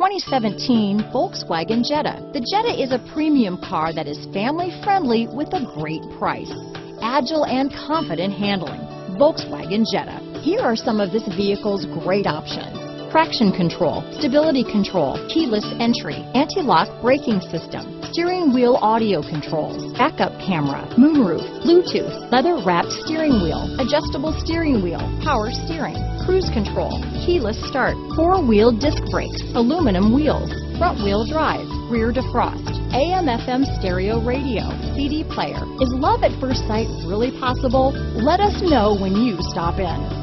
2017 Volkswagen Jetta. The Jetta is a premium car that is family friendly with a great price. Agile and confident handling. Volkswagen Jetta. Here are some of this vehicle's great options. Traction control, stability control, keyless entry, anti-lock braking system, steering wheel audio controls, backup camera, moonroof, Bluetooth, leather wrapped steering wheel, adjustable steering wheel, power steering, cruise control, keyless start, four wheel disc brakes, aluminum wheels, front wheel drive, rear defrost, AM FM stereo radio, CD player. Is love at first sight really possible? Let us know when you stop in.